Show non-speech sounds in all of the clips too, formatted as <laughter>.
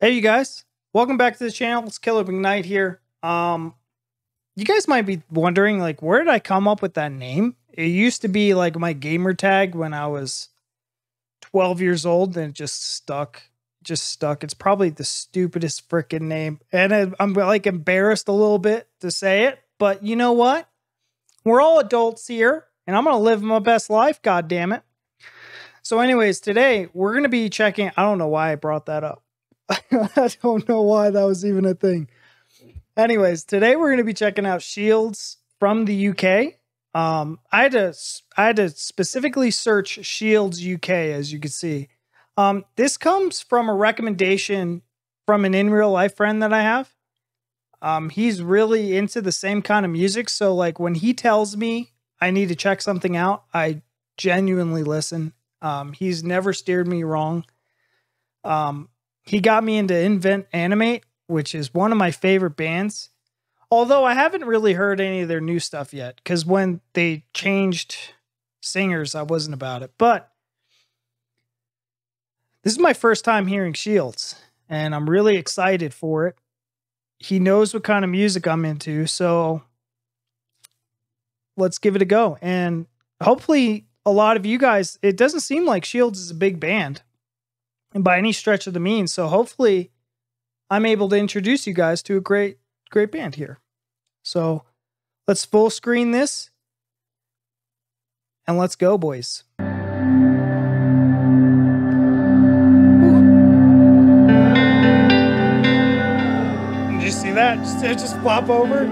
Hey, you guys. Welcome back to the channel. It's Killer McKnight here. Um, you guys might be wondering, like, where did I come up with that name? It used to be like my gamer tag when I was 12 years old and it just stuck. Just stuck. It's probably the stupidest freaking name. And I- I'm like embarrassed a little bit to say it, but you know what? We're all adults here and I'm going to live my best life, god damn it. So anyways, today we're going to be checking I don't know why I brought that up. <laughs> I don't know why that was even a thing. Anyways, today we're going to be checking out Shields from the UK. Um, I had to I had to specifically search Shields UK, as you can see. Um, this comes from a recommendation from an in real life friend that I have. Um, he's really into the same kind of music, so like when he tells me I need to check something out, I genuinely listen. Um, he's never steered me wrong. Um, he got me into Invent Animate, which is one of my favorite bands. Although I haven't really heard any of their new stuff yet, because when they changed singers, I wasn't about it. But this is my first time hearing Shields, and I'm really excited for it. He knows what kind of music I'm into, so let's give it a go. And hopefully, a lot of you guys, it doesn't seem like Shields is a big band and by any stretch of the means. So hopefully, I'm able to introduce you guys to a great, great band here. So let's full screen this and let's go, boys. Did you see that? Just, it just flop over?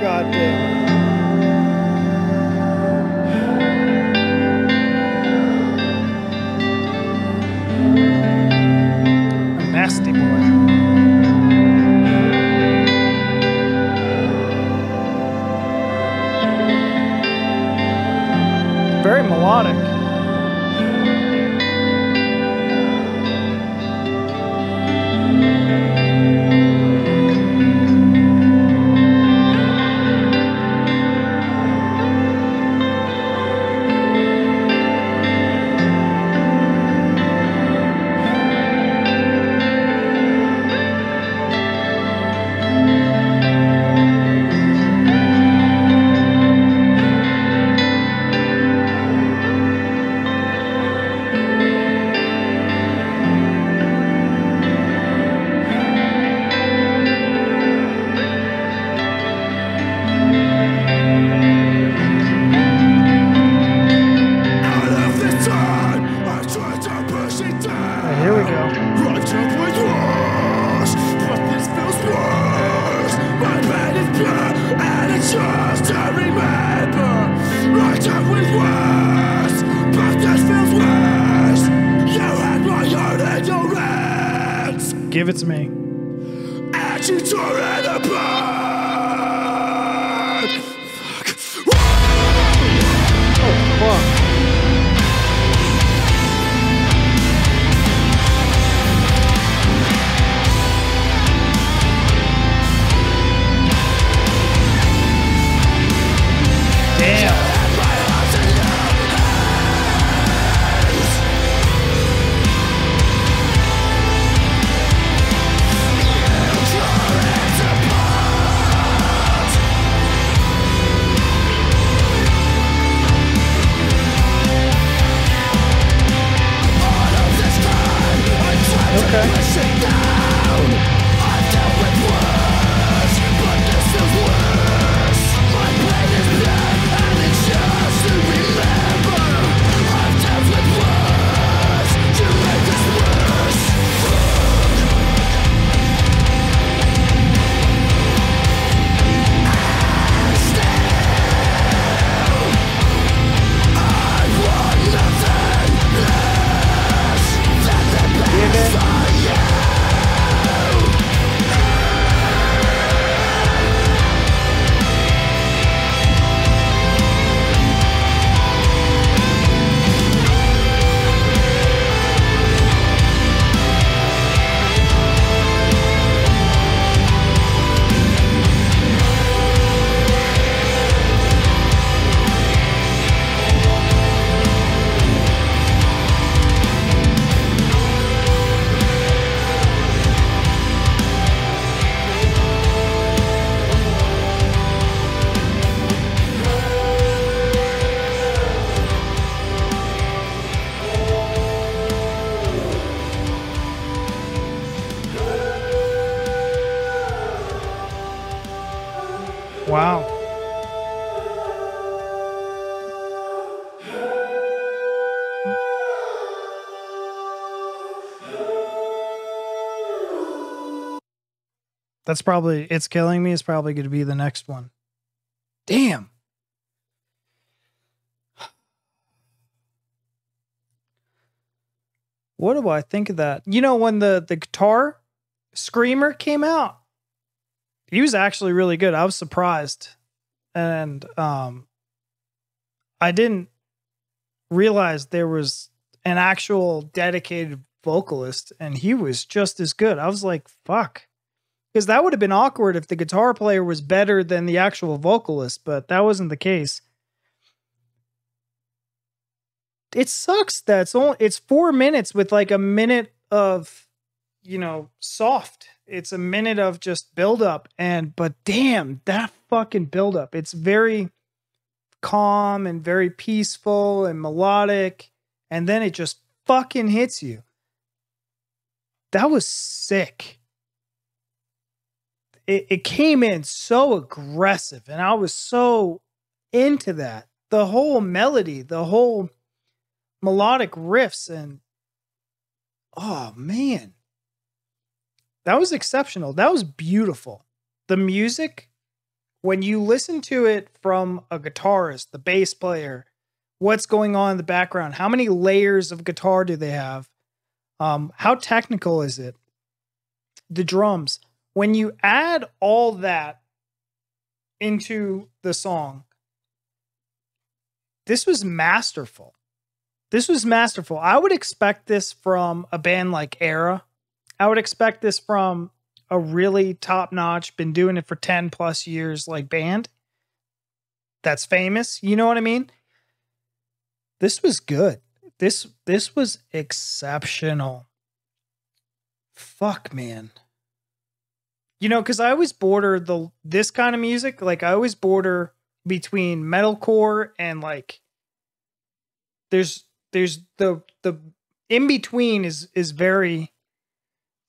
God damn. Nasty boy. Very melodic. Give it to me. Wow. That's probably it's killing me It's probably going to be the next one. Damn. What do I think of that? You know when the the guitar screamer came out, he was actually really good. I was surprised. And um I didn't realize there was an actual dedicated vocalist and he was just as good. I was like, fuck. Because that would have been awkward if the guitar player was better than the actual vocalist, but that wasn't the case. It sucks that it's only it's four minutes with like a minute of you know soft it's a minute of just build up and but damn that fucking build up it's very calm and very peaceful and melodic and then it just fucking hits you. That was sick. It, it came in so aggressive and i was so into that. The whole melody the whole melodic riffs and oh man that was exceptional. That was beautiful. The music, when you listen to it from a guitarist, the bass player, what's going on in the background, how many layers of guitar do they have? Um, how technical is it? The drums. When you add all that into the song, this was masterful. This was masterful. I would expect this from a band like Erra I would expect this from a really top notch, been doing it for 10 plus years, like band that's famous. You know what I mean? This was good. This this was exceptional. Fuck man. You know, because I always border the this kind of music, like I always border between metalcore and like there's there's the the in between is is very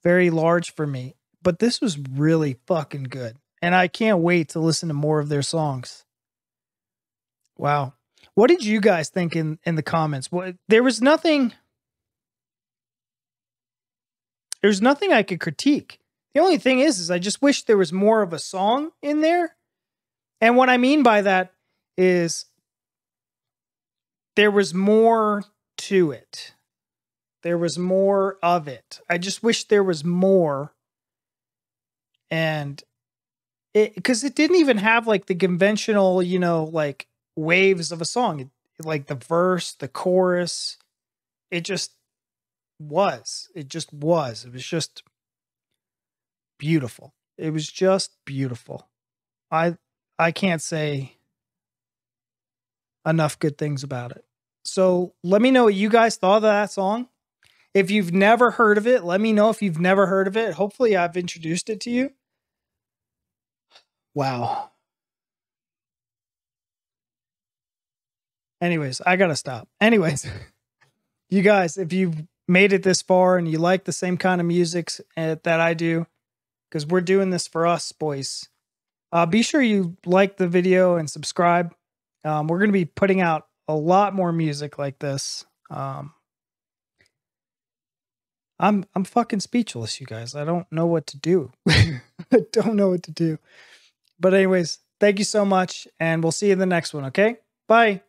very large for me. But this was really fucking good. And I can't wait to listen to more of their songs. Wow. What did you guys think in, in the comments? What there was nothing there's nothing I could critique. The only thing is is I just wish there was more of a song in there. And what I mean by that is there was more to it. There was more of it. I just wish there was more. And it because it didn't even have like the conventional, you know, like waves of a song. It, like the verse, the chorus. It just was. It just was. It was just beautiful. It was just beautiful. I I can't say enough good things about it. So let me know what you guys thought of that song. If you've never heard of it, let me know if you've never heard of it. Hopefully, I've introduced it to you. Wow. Anyways, I got to stop. Anyways, <laughs> you guys, if you've made it this far and you like the same kind of music eh, that I do, because we're doing this for us, boys, uh, be sure you like the video and subscribe. Um, we're going to be putting out a lot more music like this. Um, I'm I'm fucking speechless, you guys. I don't know what to do. <laughs> I don't know what to do. But anyways, thank you so much and we'll see you in the next one, okay? Bye.